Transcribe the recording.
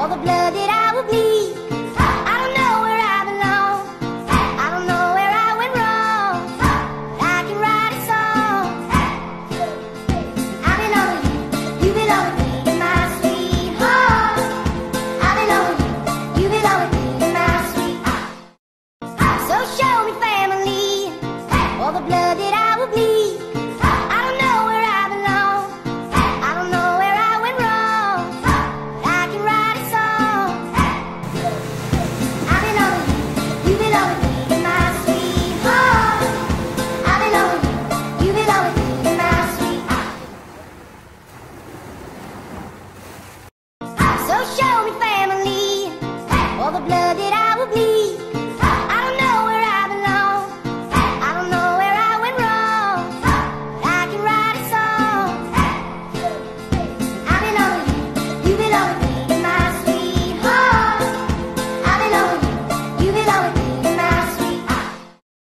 All the blood love.